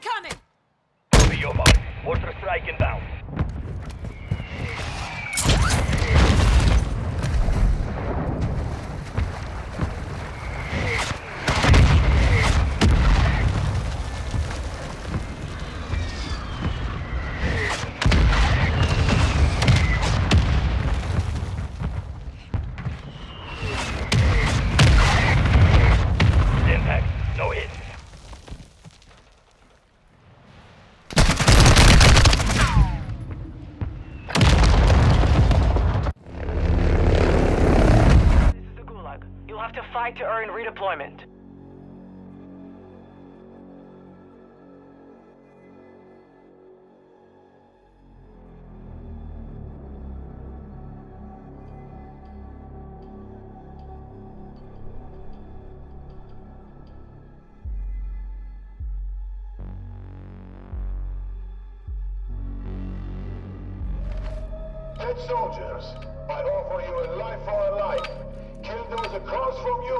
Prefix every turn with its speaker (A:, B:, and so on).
A: incoming!
B: Copy your mark. Mortar strike inbound.
C: You'll to earn redeployment.
D: Soldiers, I offer you a life for a life. From you,